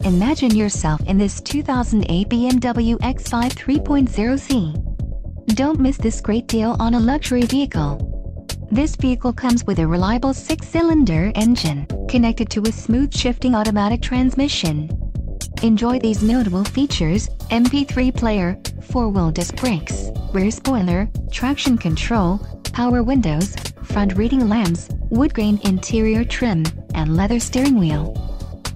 Imagine yourself in this 2008 BMW X5 3.0C. Don't miss this great deal on a luxury vehicle. This vehicle comes with a reliable six-cylinder engine, connected to a smooth shifting automatic transmission. Enjoy these notable features, MP3 player, 4-wheel disc brakes, rear spoiler, traction control, power windows, front reading lamps, wood grain interior trim, and leather steering wheel.